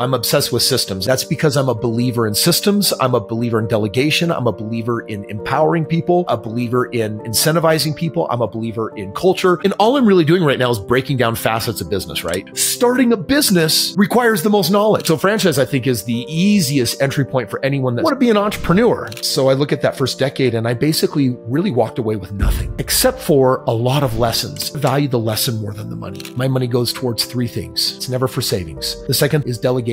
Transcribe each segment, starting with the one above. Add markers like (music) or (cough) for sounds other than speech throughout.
I'm obsessed with systems. That's because I'm a believer in systems. I'm a believer in delegation. I'm a believer in empowering people, a believer in incentivizing people. I'm a believer in culture. And all I'm really doing right now is breaking down facets of business, right? Starting a business requires the most knowledge. So franchise, I think, is the easiest entry point for anyone that want to be an entrepreneur. So I look at that first decade and I basically really walked away with nothing except for a lot of lessons. I value the lesson more than the money. My money goes towards three things. It's never for savings. The second is delegation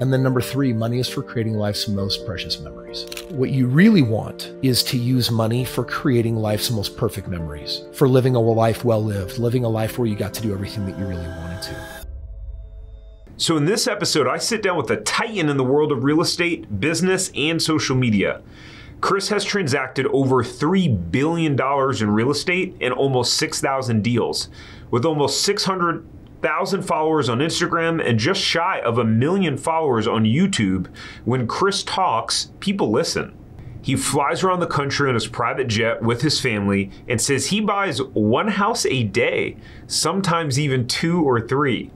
and then number three, money is for creating life's most precious memories. What you really want is to use money for creating life's most perfect memories, for living a life well lived, living a life where you got to do everything that you really wanted to. So, in this episode, I sit down with a titan in the world of real estate, business, and social media. Kris has transacted over $3 billion in real estate and almost 6,000 deals, with almost 600 thousand followers on Instagram and just shy of a million followers on YouTube. When Kris talks, people listen. He flies around the country on his private jet with his family and says he buys one house a day, sometimes even two or three.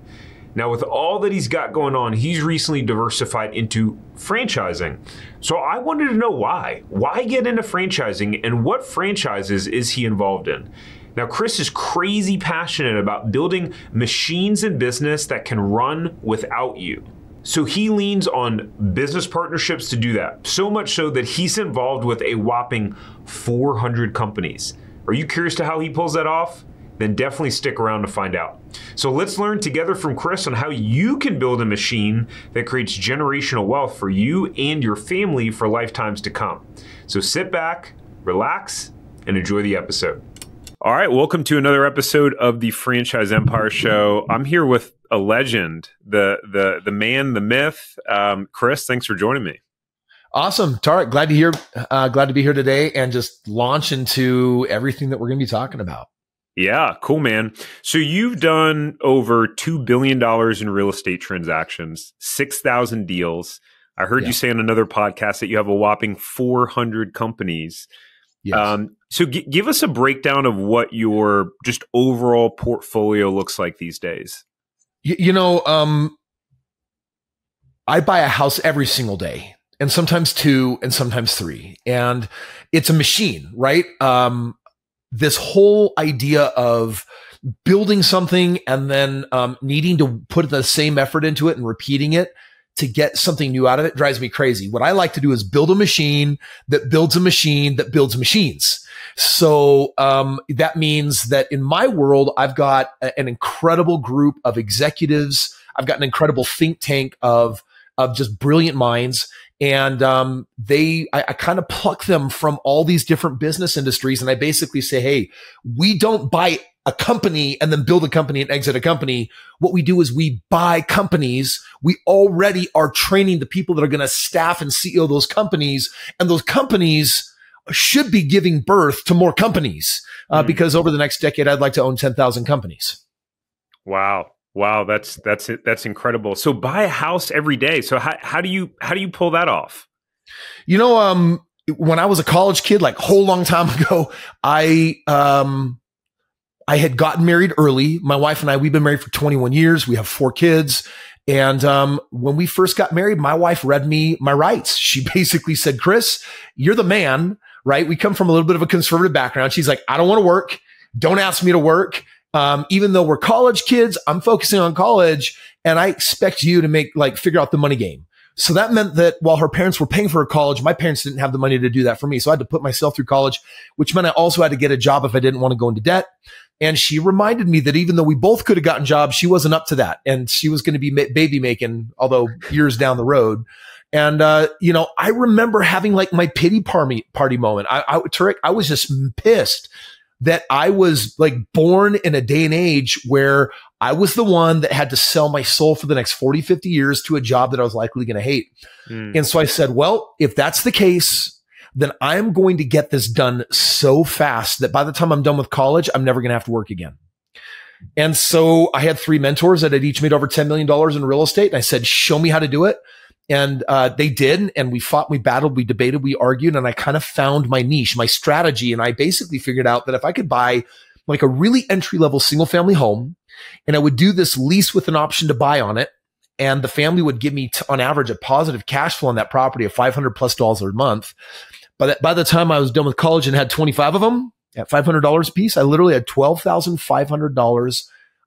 Now, with all that he's got going on, he's recently diversified into franchising. So I wanted to know why. Why get into franchising and what franchises is he involved in? Now, Kris is crazy passionate about building machines in business that can run without you. So he leans on business partnerships to do that. So much so that he's involved with a whopping 400 companies. Are you curious to how he pulls that off? Then definitely stick around to find out. So let's learn together from Kris on how you can build a machine that creates generational wealth for you and your family for lifetimes to come. So sit back, relax, and enjoy the episode. All right, welcome to another episode of the Franchise Empire Show. I'm here with a legend, the the the man, the myth. Um, Kris, thanks for joining me. Awesome, Tariq. Glad to hear. Uh, glad to be here today and just launch into everything that we're going to be talking about. Yeah, cool, man. So you've done over two billion dollars in real estate transactions, six thousand deals. I heard yeah. you say on another podcast that you have a whopping four hundred companies. Yes. Um, so g- give us a breakdown of what your just overall portfolio looks like these days. Y- you know, um, I buy a house every single day and sometimes two and sometimes three. And it's a machine, right? Um, this whole idea of building something and then um, needing to put the same effort into it and repeating it to get something new out of it drives me crazy. What I like to do is build a machine that builds a machine that builds machines. So um, that means that in my world, I've got a, an incredible group of executives. I've got an incredible think tank of of just brilliant minds and um, they I, I kind of pluck them from all these different business industries and i basically say hey we don't buy a company and then build a company and exit a company. What we do is we buy companies. We already are training the people that are going to staff and CEO those companies. And those companies should be giving birth to more companies uh, mm. because over the next decade, I'd like to own 10,000 companies. Wow. Wow. That's, that's, that's incredible. So buy a house every day. So how, how do you, how do you pull that off? You know, um, when I was a college kid, like a whole long time (laughs) ago, I, um, I had gotten married early. My wife and I, we've been married for 21 years. We have four kids. And um, when we first got married, my wife read me my rights. She (laughs) basically said, Kris, you're the man, right? We come from a little bit of a conservative background. She's like, I don't want to work. Don't ask me to work. Um, even though we're college kids, I'm focusing on college and I expect you to make like figure out the money game. So that meant that while her parents were paying for her college, my parents didn't have the money to do that for me. So I had to put myself through college, which meant I also had to get a job if I didn't want to go into debt. And she reminded me that even though we both could have gotten jobs, she wasn't up to that. And she was going to be baby making, although years down the road. And, uh, you know, I remember having like my pity party, party moment. I, I, Tariq, I was just pissed that I was like born in a day and age where I was the one that had to sell my soul for the next 40, 50 years to a job that I was likely going to hate. Mm. And so I said, well, if that's the case, then I'm going to get this done so fast that by the time I'm done with college, I'm never going to have to work again. And so I had three mentors that had each made over $10 million in real estate. And I said, show me how to do it. And uh, they did. And we fought, we battled, we debated, we argued. And I kind of found my niche, my strategy. And I basically figured out that if I could buy like a really entry level single family home and I would do this lease with an option to buy on it and the family would give me t- on average a positive cash flow on that property of 500 plus dollars a month. But by the time I was done with college and had 25 of them at $500 a piece, I literally had $12,500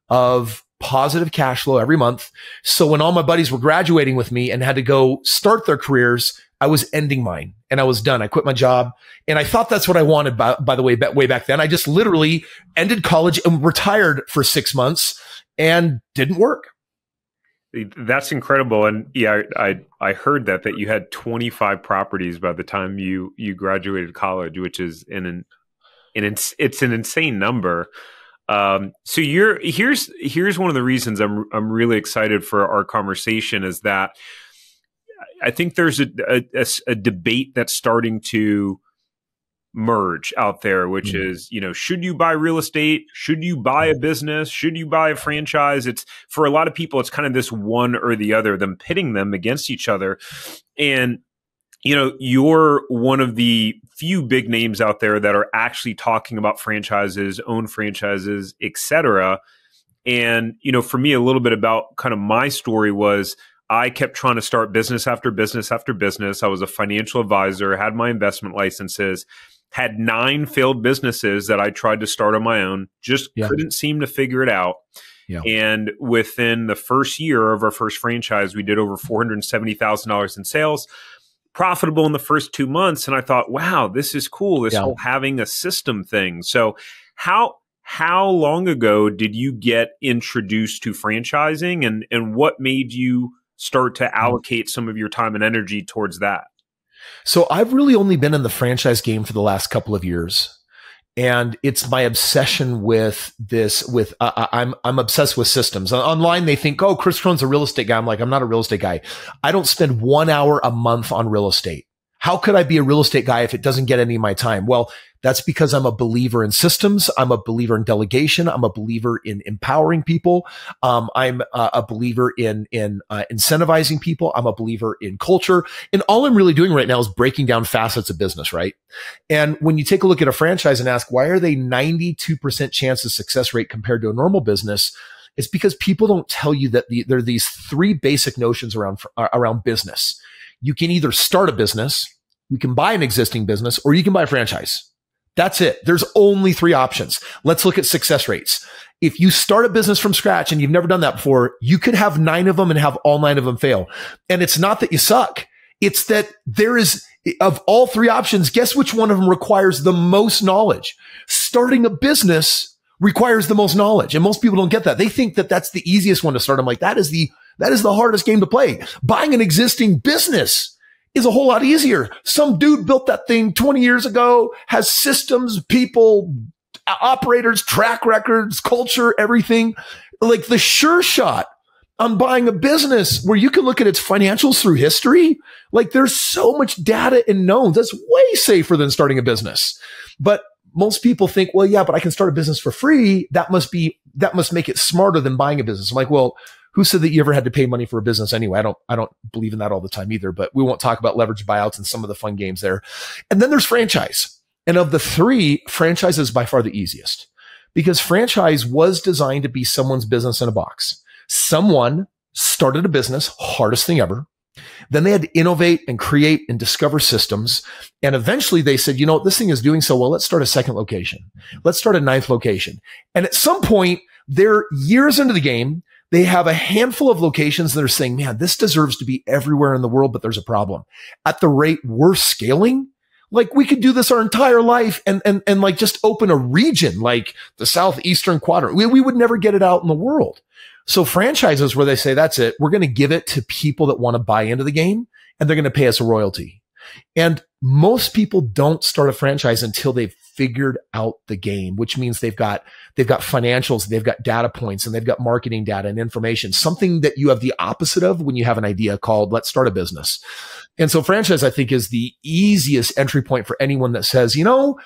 of positive cash flow every month. So when all my buddies were graduating with me and had to go start their careers, I was ending mine and I was done. I quit my job and I thought that's what I wanted by, by the way, way back then. I just literally ended college and retired for six months and didn't work. That's incredible. And yeah, I, I heard that, that you had 25 properties by the time you, you graduated college, which is an, an, it's, it's an insane number. Um, so you're here's here's one of the reasons I'm I'm really excited for our conversation is that I think there's a, a, a debate that's starting to merge out there, which mm-hmm. is, you know, should you buy real estate? Should you buy a business? Should you buy a franchise? It's for a lot of people, it's kind of this one or the other, them pitting them against each other. And, you know, you're one of the few big names out there that are actually talking about franchises, own franchises, etc. And, you know, for me, a little bit about kind of my story was I kept trying to start business after business after business. I was a financial advisor, had my investment licenses, had nine failed businesses that I tried to start on my own, just yeah. couldn't seem to figure it out. Yeah. And within the first year of our first franchise, we did over $470,000 in sales, profitable in the first two months. And I thought, wow, this is cool. This yeah. whole having a system thing. So, how, how long ago did you get introduced to franchising and, and what made you start to mm-hmm. allocate some of your time and energy towards that? So I've really only been in the franchise game for the last couple of years. And it's my obsession with this. With uh, uh I'm I'm obsessed with systems. Online, they think, "Oh, Kris Krohn's a real estate guy." I'm like, I'm not a real estate guy. I don't spend one hour a month on real estate. How could I be a real estate guy if it doesn't get any of my time? Well, that's because I'm a believer in systems. I'm a believer in delegation. I'm a believer in empowering people. Um, I'm a, a, believer in in uh, incentivizing people. I'm a believer in culture. And all I'm really doing right now is breaking down facets of business, right? And when you take a look at a franchise and ask why are they 92% chance of success rate compared to a normal business, it's because people don't tell you that the, there are these three basic notions around around business. You can either start a business, you can buy an existing business, or you can buy a franchise. That's it. There's only three options. Let's look at success rates. If you start a business from scratch and you've never done that before, you could have nine of them and have all nine of them fail. And it's not that you suck. It's that there is of all three options, guess which one of them requires the most knowledge? Starting a business requires the most knowledge. And most people don't get that. They think that that's the easiest one to start. I'm like, that is the, that is the hardest game to play. Buying an existing business is a whole lot easier. Some dude built that thing 20 years ago, has systems, people, operators, track records, culture, everything. Like the sure shot on buying a business where you can look at its financials through history. Like there's so much data and knowns. That's way safer than starting a business. But most people think, well, yeah, but I can start a business for free. That must be, that must make it smarter than buying a business. I'm like, well, who said that you ever had to pay money for a business anyway? I don't, I don't believe in that all the time either, but we won't talk about leverage buyouts and some of the fun games there. And then there's franchise. And of the three, franchise is by far the easiest because franchise was designed to be someone's business in a box. Someone started a business, hardest thing ever. Then they had to innovate and create and discover systems. And eventually they said, you know what, this thing is doing so well. Let's start a second location. Let's start a ninth location. And at some point, they're years into the game. They have a handful of locations that are saying, man, this deserves to be everywhere in the world, but there's a problem. At the rate we're scaling, like we could do this our entire life and, and, and like just open a region like the Southeastern quadrant. We, we would never get it out in the world. So franchises where they say, that's it. We're going to give it to people that want to buy into the game and they're going to pay us a royalty. And most people don't start a franchise until they've figured out the game, which means they've got, they've got financials, they've got data points and they've got marketing data and information, something that you have the opposite of when you have an idea called let's start a business. And so franchise, I think is the easiest entry point for anyone that says, you know,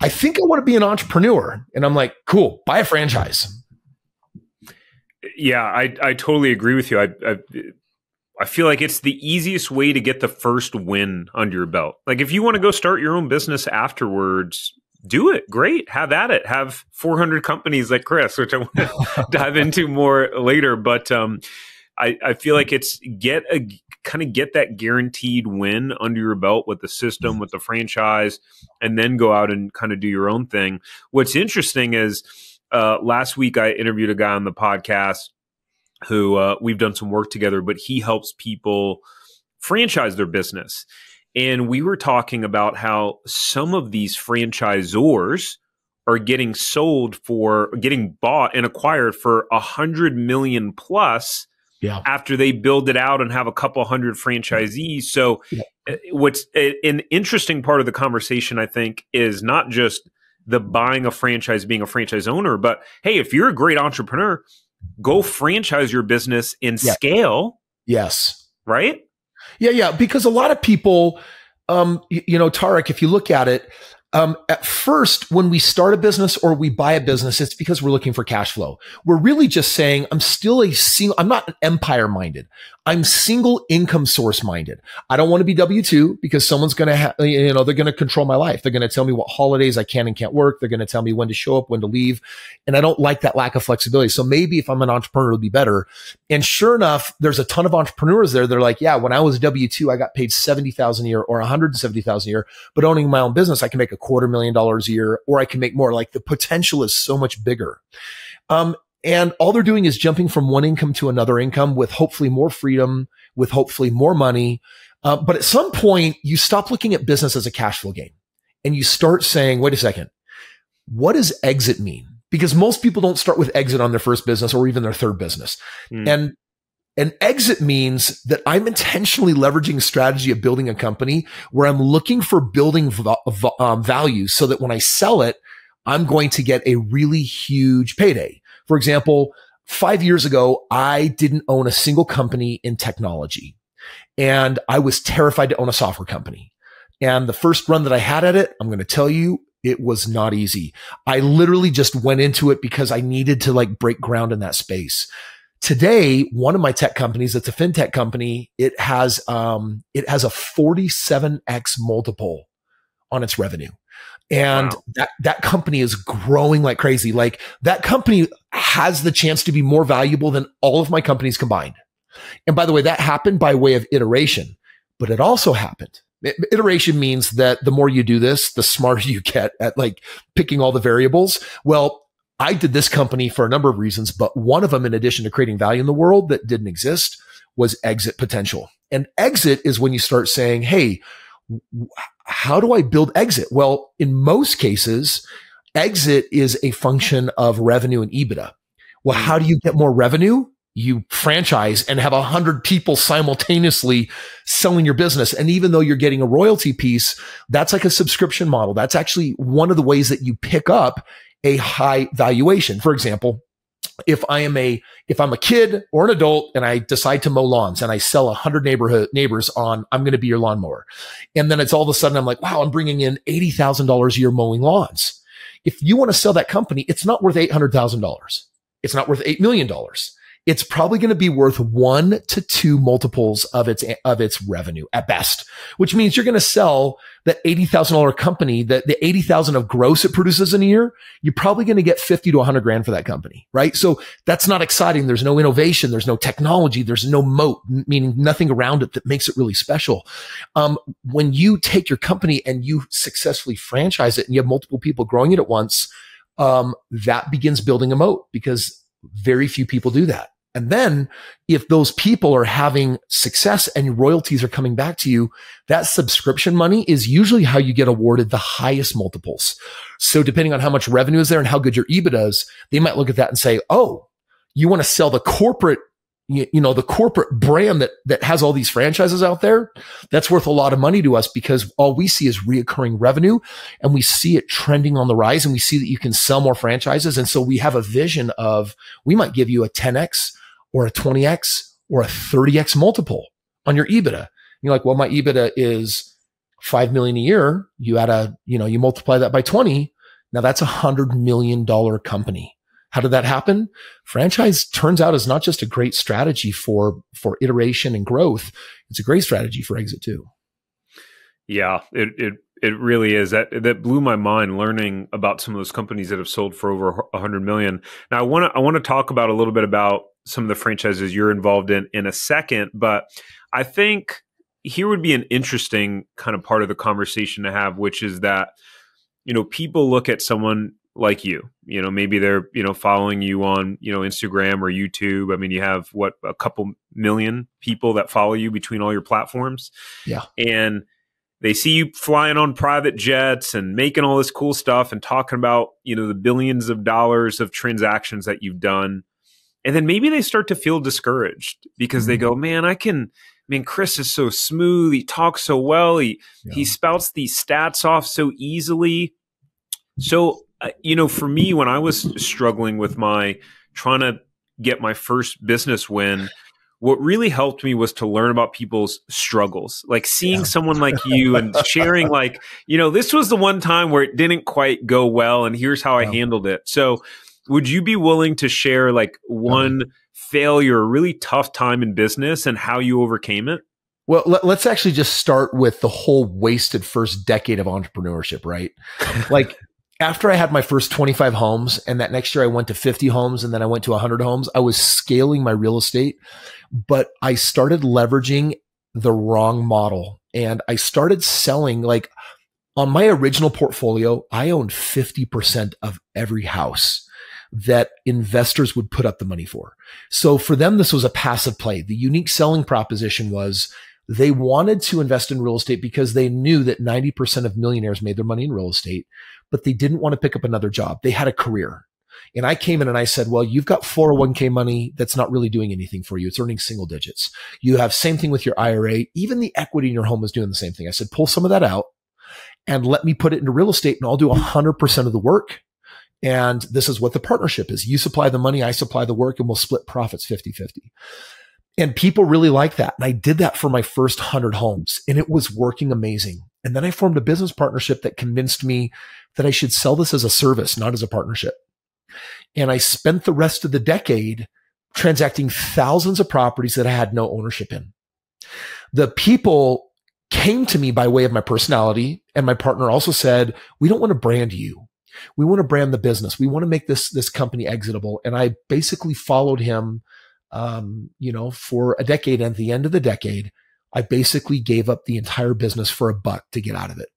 I think I want to be an entrepreneur. And I'm like, cool, buy a franchise. Yeah, I, I totally agree with you. I, I I feel like it's the easiest way to get the first win under your belt. Like if you want to go start your own business afterwards, do it. Great. Have at it. Have 400 companies like Kris, which I want to (laughs) dive into more later. But um, I, I feel like it's get a kind of get that guaranteed win under your belt with the system, with the franchise, and then go out and kind of do your own thing. What's interesting is uh, last week I interviewed a guy on the podcast who uh, we've done some work together, but he helps people franchise their business. And we were talking about how some of these franchisors are getting sold for getting bought and acquired for a hundred million plus yeah. after they build it out and have a couple hundred franchisees. So, yeah. Uh, what's an interesting part of the conversation, I think, is not just the buying a franchise, being a franchise owner, but hey, if you're a great entrepreneur, go franchise your business in yeah. scale. Yes. Right? Yeah, yeah. Because a lot of people, um, you, you know, Tariq, if you look at it, um, at first, when we start a business or we buy a business, it's because we're looking for cash flow. We're really just saying, I'm still a single, I'm not empire minded. I'm single income source minded. I don't want to be W 2 because someone's going to, ha- you know, they're going to control my life. They're going to tell me what holidays I can and can't work. They're going to tell me when to show up, when to leave. And I don't like that lack of flexibility. So maybe if I'm an entrepreneur, it'll be better. And sure enough, there's a ton of entrepreneurs there. They're like, yeah, when I was W 2, I got paid 70,000 a year or 170,000 a year, but owning my own business, I can make a quarter million dollars a year or I can make more. Like the potential is so much bigger. Um, and all they're doing is jumping from one income to another income with hopefully more freedom, with hopefully more money. Uh, but at some point, you stop looking at business as a cash flow game and you start saying, wait a second, what does exit mean? Because most people don't start with exit on their first business or even their third business. Mm. And an exit means that I'm intentionally leveraging a strategy of building a company where I'm looking for building um, value so that when I sell it, I'm going to get a really huge payday. For example, five years ago, I didn't own a single company in technology and I was terrified to own a software company. And the first run that I had at it, I'm going to tell you, it was not easy. I literally just went into it because I needed to like break ground in that space. Today, one of my tech companies, it's a fintech company, it has, um, it has a 47x multiple on its revenue. And wow. that, that company is growing like crazy. Like that company has the chance to be more valuable than all of my companies combined. And by the way, that happened by way of iteration, but it also happened. Iteration means that the more you do this, the smarter (laughs) you get at like picking all the variables. Well, I did this company for a number of reasons, but one of them, in addition to creating value in the world that didn't exist, was exit potential. And exit is when you start saying, Hey, how do I build exit? Well, in most cases, exit is a function of revenue and EBITDA. Well, how do you get more revenue? You franchise and have a hundred people simultaneously selling your business. And even though you're getting a royalty piece, that's like a subscription model. That's actually one of the ways that you pick up a high valuation. For example, if I am a if I'm a kid or an adult and I decide to mow lawns and I sell a hundred neighborhood neighbors on I'm going to be your lawnmower, and then it's all of a sudden I'm like, wow, I'm bringing in eighty thousand dollars a year mowing lawns. If you want to sell that company, it's not worth eight hundred thousand dollars. It's not worth eight million dollars it's probably going to be worth one to two multiples of its of its revenue at best, which means you're going to sell that eighty thousand dollar company that the eighty thousand of gross it produces in a year. You're probably going to get fifty to hundred grand for that company, right? So that's not exciting. There's no innovation. There's no technology. There's no moat, meaning nothing around it that makes it really special. Um, when you take your company and you successfully franchise it and you have multiple people growing it at once, um, that begins building a moat because very few people do that. And then if those people are having success and royalties are coming back to you, that subscription money is usually how you get awarded the highest multiples. So depending on how much revenue is there and how good your EBITDA is, they might look at that and say, Oh, you want to sell the corporate you, you know, the corporate brand that, that has all these franchises out there, that's worth a lot of money to us because all we see is reoccurring revenue and we see it trending on the rise and we see that you can sell more franchises. And so we have a vision of we might give you a 10x or a 20x or a 30x multiple on your EBITDA. You're like, well, my EBITDA is 5 million a year. You add a, you know, you multiply that by 20. Now that's a hundred million dollar company. How did that happen? Franchise turns out is not just a great strategy for, for iteration and growth. It's a great strategy for exit too. Yeah, it, it, it really is. That, that blew my mind learning about some of those companies that have sold for over a hundred million. Now I want to, I want to talk about a little bit about some of the franchises you're involved in in a second, but I think here would be an interesting kind of part of the conversation to have, which is that you know people look at someone like you you know maybe they're you know following you on you know instagram or youtube. I mean you have what a couple million people that follow you between all your platforms. Yeah. And they see you flying on private jets and making all this cool stuff and talking about you know the billions of dollars of transactions that you've done and then maybe they start to feel discouraged because mm-hmm. they go man i can I mean Kris is so smooth he talks so well he yeah. he spouts these stats off so easily so you know, for me, when I was struggling with my trying to get my first business win, what really helped me was to learn about people's struggles like seeing yeah. someone like you and (laughs) sharing like you know this was the one time where it didn't quite go well and here's how yeah. i handled it so would you be willing to share like one failure a really tough time in business and how you overcame it? Well let, us actually just start with the whole wasted first decade of entrepreneurship right? (laughs) Like after I had my first 25 homes and that next year I went to 50 homes and then I went to 100 homes, I was scaling my real estate, but I started leveraging the wrong model and I started selling like on my original portfolio, I owned 50% of every house that investors would put up the money for. So for them, this was a passive play. The unique selling proposition was they wanted to invest in real estate because they knew that 90% of millionaires made their money in real estate but they didn't want to pick up another job. They had a career. And I came in and I said, well, you've got 401k money that's not really doing anything for you. It's earning single digits. You have same thing with your IRA. Even the equity in your home is doing the same thing. I said, pull some of that out and let me put it into real estate and I'll do 100% of the work. And this is what the partnership is. You supply the money, I supply the work, and we'll split profits 50 50. And people really like that. And I did that for my first 100 homes and it was working amazing. And then I formed a business partnership that convinced me that I should sell this as a service, not as a partnership. And I spent the rest of the decade transacting thousands of properties that I had no ownership in. The people came to me by way of my personality. And my partner also said, we don't want to brand you. We want to brand the business. We want to make this, this company exitable. And I basically followed him, um, you know, for a decade. And at the end of the decade, I basically gave up the entire business for a buck to get out of it.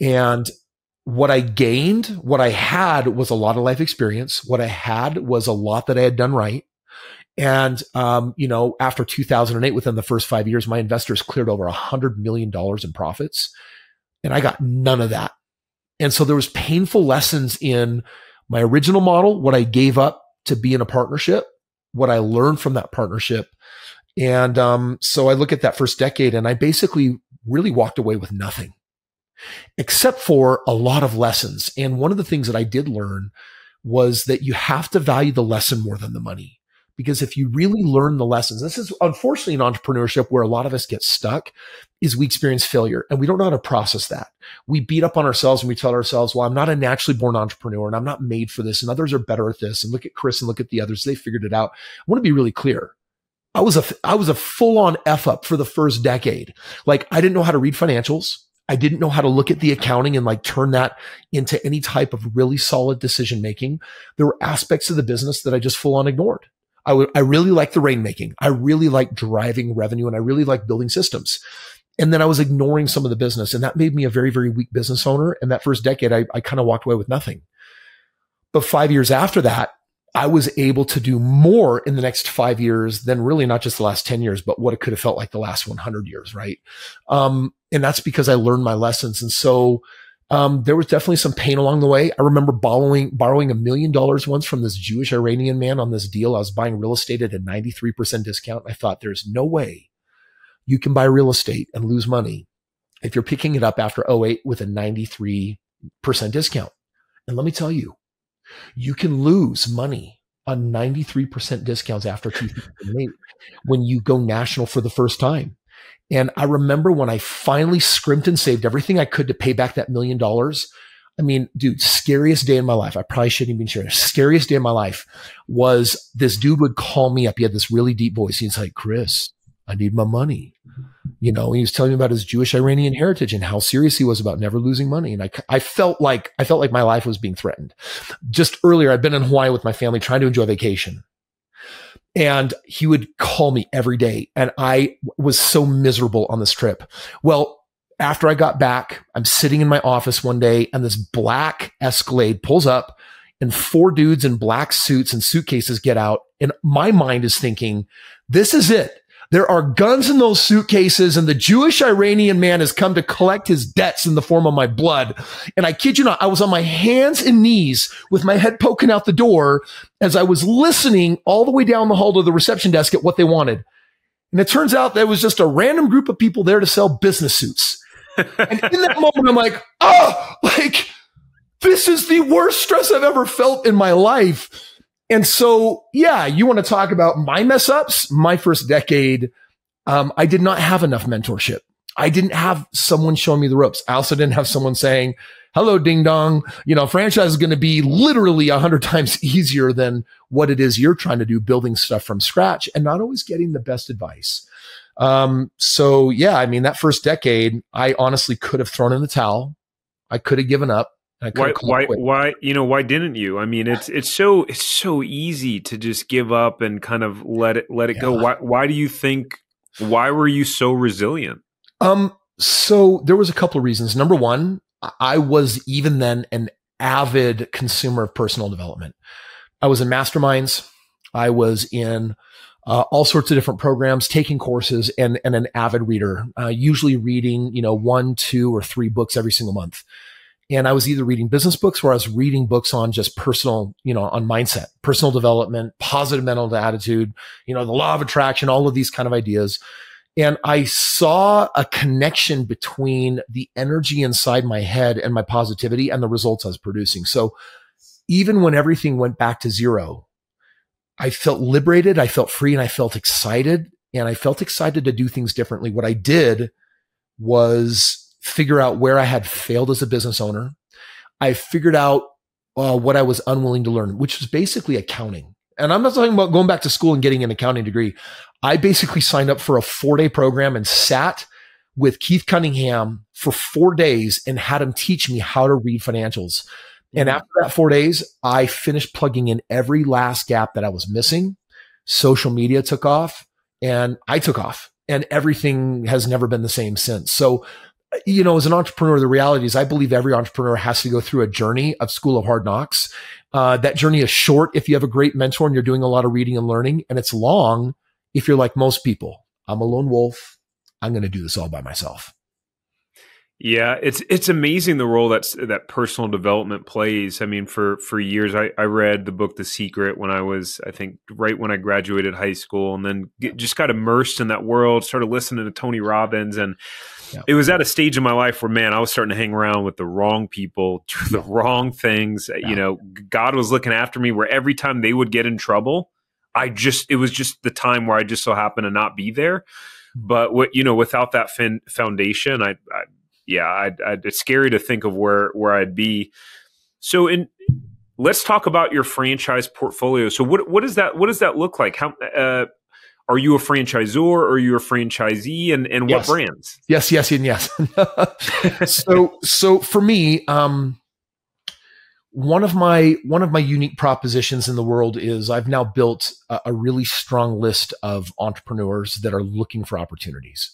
And what I gained, what I had was a lot of life experience. What I had was a lot that I had done right. And, um, you know, after 2008, within the first five years, my investors cleared over a hundred million dollars in profits and I got none of that. And so there was painful lessons in my original model, what I gave up to be in a partnership, what I learned from that partnership. And, um, so I look at that first decade and I basically really walked away with nothing except for a lot of lessons. And one of the things that I did learn was that you have to value the lesson more than the money. Because if you really learn the lessons, this is unfortunately in entrepreneurship where a lot of us get stuck is we experience failure and we don't know how to process that. We beat up on ourselves and we tell ourselves, well, I'm not a naturally born entrepreneur and I'm not made for this and others are better at this. And look at Kris and look at the others. They figured it out. I want to be really clear. I was a, I was a full on F up for the first decade. Like I didn't know how to read financials. I didn't know how to look at the accounting and like turn that into any type of really solid decision making. There were aspects of the business that I just full on ignored. I really like the rainmaking. I really like driving revenue and I really like building systems. And then I was ignoring some of the business and that made me a very, very weak business owner. And that first decade, I, I kind of walked away with nothing. But five years after that, I was able to do more in the next five years than really not just the last 10 years, but what it could have felt like the last 100 years. Right. Um, and that's because I learned my lessons. And so, um, there was definitely some pain along the way. I remember borrowing, borrowing a million dollars once from this Jewish Iranian man on this deal. I was buying real estate at a 93% discount. I thought there's no way you can buy real estate and lose money if you're picking it up after 08 with a 93% discount. And let me tell you, you can lose money on 93% discounts after 2008 when you go national for the first time. And I remember when I finally scrimped and saved everything I could to pay back that million dollars. I mean, dude, scariest day in my life. I probably shouldn't even share. Scariest day in my life was this dude would call me up. He had this really deep voice. He's like, Kris, I need my money. You know, he was telling me about his Jewish Iranian heritage and how serious he was about never losing money. And I, I felt like, I felt like my life was being threatened. Just earlier, I'd been in Hawaii with my family trying to enjoy vacation. And he would call me every day. And I was so miserable on this trip. Well, after I got back, I'm sitting in my office one day and this black Escalade pulls up and four dudes in black suits and suitcases get out. And my mind is thinking, this is it. There are guns in those suitcases and the Jewish Iranian man has come to collect his debts in the form of my blood. And I kid you not, I was on my hands and knees with my head poking out the door as I was listening all the way down the hall to the reception desk at what they wanted. And it turns out there was just a random group of people there to sell business suits. and in that (laughs) moment, I'm like, oh, like, this is the worst stress I've ever felt in my life. And so, yeah, you want to talk about my mess ups? My first decade, um, I did not have enough mentorship. I didn't have someone showing me the ropes. I also didn't have someone saying, hello, ding dong. You know, franchise is going to be literally a hundred (laughs) times easier than what it is you're trying to do, building stuff from scratch and not always getting the best advice. Um, so yeah, I mean, that first decade, I honestly could have thrown in the towel. I could have given up why why why you know why didn't you i mean it's it's so it's so easy to just give up and kind of let it let it yeah. go why why do you think why were you so resilient um so there was a couple of reasons number one i was even then an avid consumer of personal development i was in masterminds i was in uh, all sorts of different programs, taking courses, and and an avid reader. Uh, usually reading, you know, one, two, or three books every single month. And I was either reading business books or I was reading books on just personal, you know, on mindset, personal development, positive mental attitude, you know, the law of attraction, all of these kind of ideas. And I saw a connection between the energy inside my head and my positivity and the results I was producing. So even when everything went back to zero, I felt liberated. I felt free and I felt excited and I felt excited to do things differently. What I did was figure out where I had failed as a business owner. I figured out uh, what I was unwilling to learn, which was basically accounting. And I'm not talking about going back to school and getting an accounting degree. I basically signed up for a four day program and sat with Keith Cunningham for four days and had him teach me how to read financials. And mm-hmm. after that four days, I finished plugging in every last gap that I was missing. Social media took off and I took off and everything has never been the same since. So you know, as an entrepreneur, the reality is I believe every entrepreneur has to go through a journey of school of hard knocks. Uh, that journey is short if you have a great mentor and you're doing a lot of reading and learning, and it's long if you're like most people. I'm a lone wolf. I'm going to do this all by myself. Yeah, it's it's amazing the role that that personal development plays. I mean, for for years, I, I read the book The Secret when I was, I think, right when I graduated high school, and then get, just got immersed in that world. Started listening to Tony Robbins, and it was at a stage in my life where, man, I was starting to hang around with the wrong people, (laughs) the wrong things. Yeah. You know, God was looking after me. Where every time they would get in trouble, I just it was just the time where I just so happened to not be there. But what you know, without that fin- foundation, I, I yeah, I'd, I'd, it's scary to think of where where I'd be. So, in let's talk about your franchise portfolio. So, what what does that what does that look like? How uh, are you a franchisor or are you a franchisee, and and yes. what brands? Yes, yes, and yes. (laughs) so, so for me, um, one of my one of my unique propositions in the world is I've now built a, a really strong list of entrepreneurs that are looking for opportunities.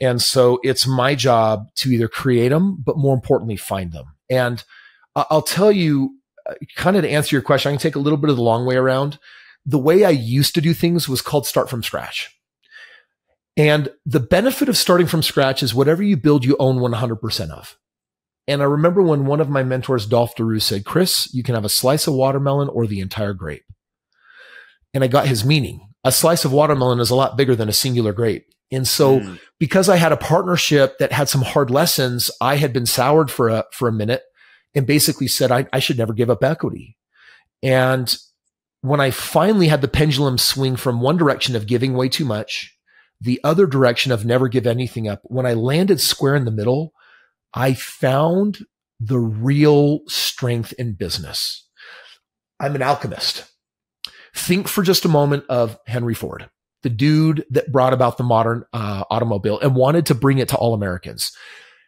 And so it's my job to either create them, but more importantly, find them. And I'll tell you, uh, kind of to answer your question, I can take a little bit of the long way around. The way I used to do things was called start from scratch. And the benefit of starting from scratch is whatever you build, you own 100% of. And I remember when one of my mentors, Dolf de Roos, said, Kris, you can have a slice of watermelon or the entire grape. And I got his meaning. A slice of watermelon is a lot bigger than a singular grape. And so mm. because I had a partnership that had some hard lessons, I had been soured for a, for a minute and basically said, I, I should never give up equity. And when I finally had the pendulum swing from one direction of giving way too much, the other direction of never give anything up, when I landed square in the middle, I found the real strength in business. I'm an alchemist. Think for just a moment of Henry Ford the dude that brought about the modern uh, automobile and wanted to bring it to all Americans.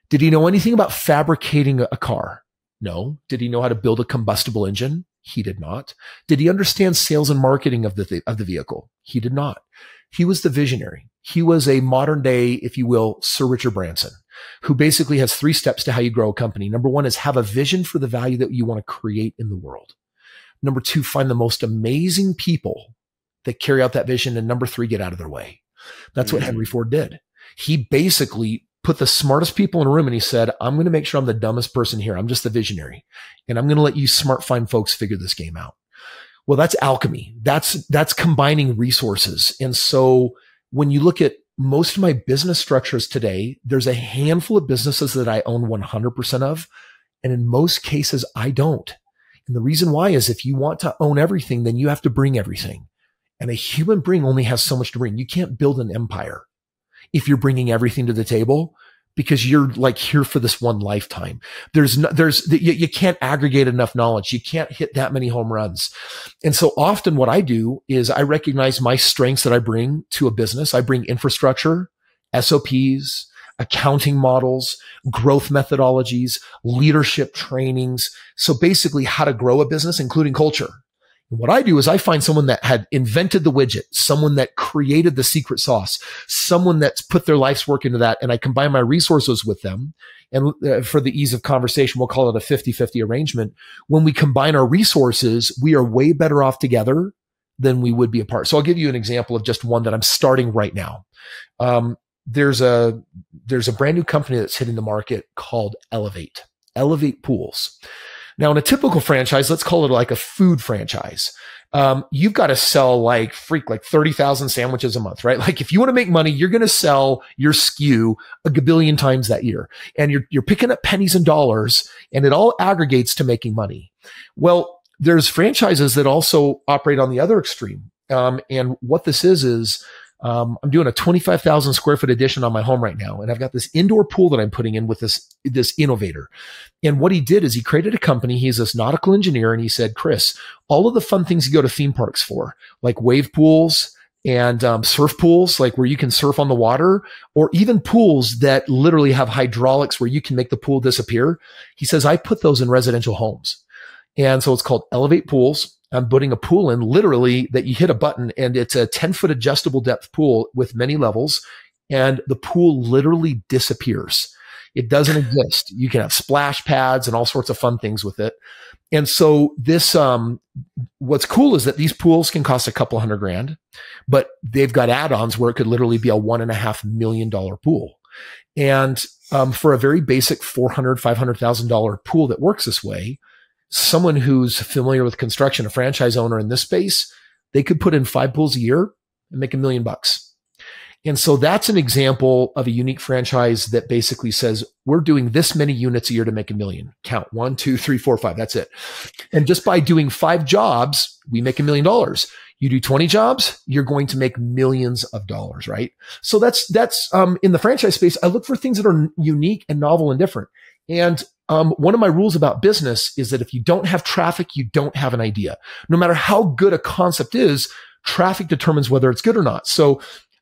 Did he know anything about fabricating a car? No. Did he know how to build a combustible engine? He did not. Did he understand sales and marketing of the, of the vehicle? He did not. He was the visionary. He was a modern day, if you will, Sir Richard Branson, who basically has three steps to how you grow a company. Number one is have a vision for the value that you want to create in the world. Number two, find the most amazing people that carry out that vision. And number three, get out of their way. That's mm-hmm. what Henry Ford did. He basically put the smartest people in a room and he said, I'm going to make sure I'm the dumbest person here. I'm just the visionary and I'm going to let you smart, fine folks figure this game out. Well, that's alchemy. That's, that's combining resources. And so when you look at most of my business structures today, there's a handful of businesses that I own 100% of. And in most cases, I don't. And the reason why is if you want to own everything, then you have to bring everything. And a human being only has so much to bring. You can't build an empire if you're bringing everything to the table because you're like here for this one lifetime. There's no, there's, you, you, can't aggregate enough knowledge. You can't hit that many home runs. And so often what I do is I recognize my strengths that I bring to a business. I bring infrastructure, SOPs, accounting models, growth methodologies, leadership trainings. So basically how to grow a business, including culture. What I do is I find someone that had invented the widget, someone that created the secret sauce, someone that's put their life's work into that. And I combine my resources with them. And uh, for the ease of conversation, we'll call it a 50 50 arrangement. When we combine our resources, we are way better off together than we would be apart. So I'll give you an example of just one that I'm starting right now. Um, there's a, there's a brand new company that's hitting the market called Elevate, Elevate Pools. Now, in a typical franchise, let's call it like a food franchise. Um, you've got to sell like freak, like 30,000 sandwiches a month, right? Like if you want to make money, you're going to sell your SKU a gabillion times that year and you're, you're picking up pennies and dollars and it all aggregates to making money. Well, there's franchises that also operate on the other extreme. Um, and what this is, is um, I'm doing a 25,000 square foot addition on my home right now. And I've got this indoor pool that I'm putting in with this, this innovator. And what he did is he created a company. He's this nautical engineer. And he said, Kris, all of the fun things you go to theme parks for, like wave pools, and um, surf pools, like where you can surf on the water, or even pools that literally have hydraulics where you can make the pool disappear. He says, I put those in residential homes. And so it's called Elevate Pools. I'm putting a pool in literally that you hit a button and it's a 10 foot adjustable depth pool with many levels and the pool literally disappears. It doesn't exist. You can have splash pads and all sorts of fun things with it. And so this, um, what's cool is that these pools can cost a couple hundred grand, but they've got add-ons where it could literally be a one and a half million dollar pool. And, um, for a very basic 400, $500,000 pool that works this way, someone who's familiar with construction, a franchise owner in this space, they could put in five pools a year and make a million bucks. And so that's an example of a unique franchise that basically says, we're doing this many units a year to make a million. Count one, two, three, four, five. That's it. And just by doing five jobs, we make a million dollars. You do 20 jobs, you're going to make millions of dollars, right? So that's, that's, um, in the franchise space. I look for things that are unique and novel and different. And um, one of my rules about business is that if you don't have traffic, you don't have an idea. No matter how good a concept is, traffic determines whether it's good or not. So,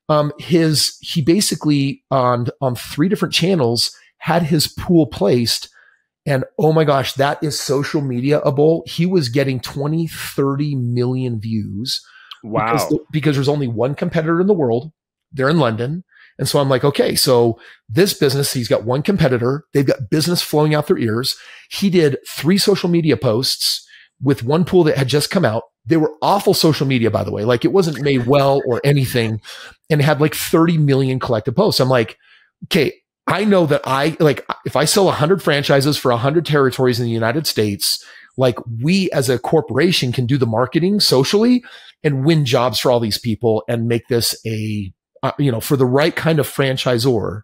um, his, he basically on, on three different channels had his pool placed. And oh my gosh, that is social mediaable. He was getting 20, 30 million views. Wow. Because, because there's only one competitor in the world. They're in London. And so I'm like, okay, so this business, he's got one competitor. They've got business flowing out their ears. He did three social media posts with one pool that had just come out. They were awful social media, by the way. Like it wasn't made well or anything and had like 30 million collective posts. I'm like, okay, I know that I like if I sell 100 franchises for 100 territories in the United States, like we as a corporation can do the marketing socially and win jobs for all these people and make this a uh, you know, for the right kind of franchisor,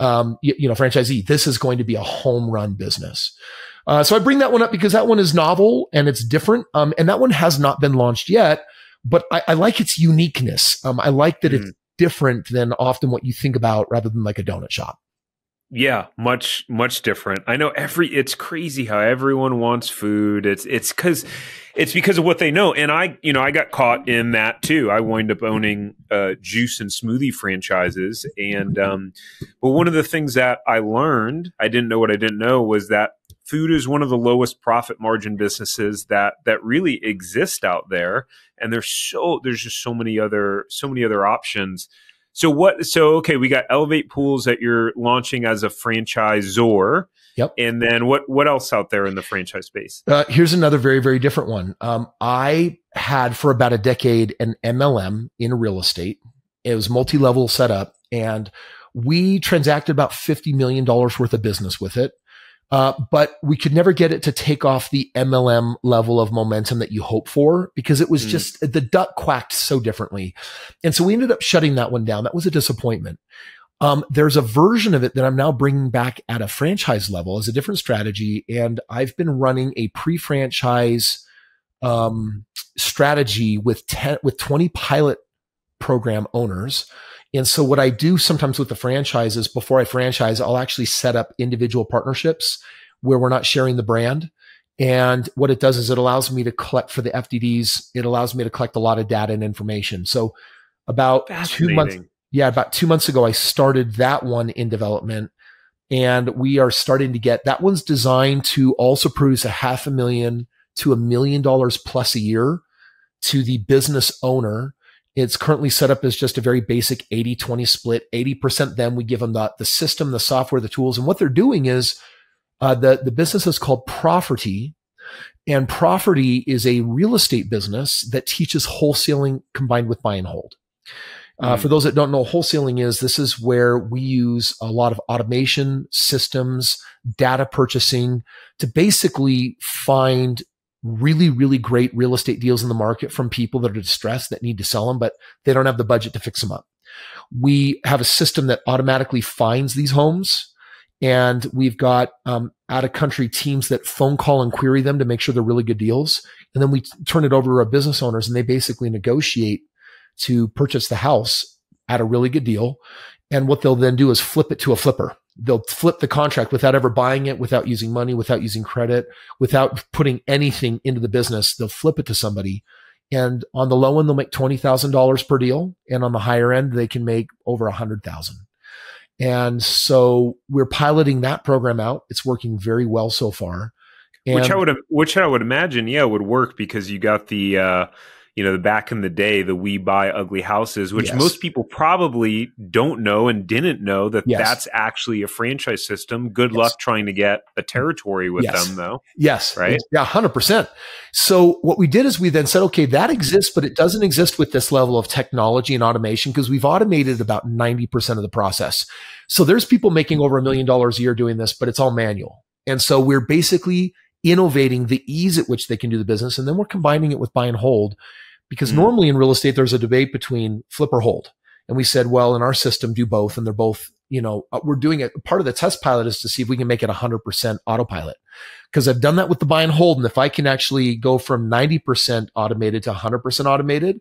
um, you, you, know, franchisee, this is going to be a home run business. Uh, so I bring that one up because that one is novel and it's different. Um, and that one has not been launched yet, but I, I like its uniqueness. Um, I like that mm. it's different than often what you think about rather than like a donut shop. Yeah, much much different. I know every it's crazy how everyone wants food. It's it's cuz it's because of what they know. And I, you know, I got caught in that too. I wind up owning uh, juice and smoothie franchises. And, um, but one of the things that I learned, I didn't know what I didn't know was that food is one of the lowest profit margin businesses that that really exist out there, and there's so there's just so many other so many other options. So what? So okay, we got Elevate Pools that you're launching as a franchisor. Yep. And then what? What else out there in the franchise space? Uh, here's another very very different one. Um, I had for about a decade an MLM in real estate. It was multi level setup, and we transacted about fifty million dollars worth of business with it. Uh, but we could never get it to take off the MLM level of momentum that you hope for because it was mm. just the duck quacked so differently. And so we ended up shutting that one down. That was a disappointment. Um, there's a version of it that I'm now bringing back at a franchise level as a different strategy. And I've been running a pre franchise um, strategy with 10, with 20 pilot program owners and so what I do sometimes with the franchises before I franchise, I'll actually set up individual partnerships where we're not sharing the brand. And what it does is it allows me to collect for the FDDs. It allows me to collect a lot of data and information. So about two months, yeah, about two months ago, I started that one in development and we are starting to get that one's designed to also produce a half a million to a million dollars plus a year to the business owner it's currently set up as just a very basic 80 20 split. 80% them, we give them the, the system, the software, the tools. And what they're doing is uh, the, the business is called Property. And Property is a real estate business that teaches wholesaling combined with buy and hold. Uh, mm. For those that don't know, wholesaling is this is where we use a lot of automation systems, data purchasing to basically find really, really great real estate deals in the market from people that are distressed that need to sell them, but they don't have the budget to fix them up. We have a system that automatically finds these homes. And we've got um, out of country teams that phone call and query them to make sure they're really good deals. And then we turn it over to our business owners and they basically negotiate to purchase the house at a really good deal. And what they'll then do is flip it to a flipper they'll flip the contract without ever buying it, without using money, without using credit, without putting anything into the business. They'll flip it to somebody. And on the low end, they'll make $20,000 per deal. And on the higher end, they can make over a hundred thousand. And so we're piloting that program out. It's working very well so far. And which I would, which I would imagine, yeah, would work because you got the, uh, you know, the back in the day, the we buy ugly houses, which yes. most people probably don't know and didn't know that yes. that's actually a franchise system. Good yes. luck trying to get a territory with them, though. Yes. Right. Yeah, 100%. So what we did is we then said, okay, that exists, but it doesn't exist with this level of technology and automation because we've automated about 90% of the process. So there's people making over a million dollars a year doing this, but it's all manual. And so we're basically innovating the ease at which they can do the business. And then we're combining it with buy and hold because mm. normally in real estate, there's a debate between flip or hold. And we said, well, in our system, do both. And they're both, you know, uh, we're doing it. Part of the test pilot is to see if we can make it 100% autopilot. Because I've done that with the buy and hold. And if I can actually go from 90% automated to 100% automated,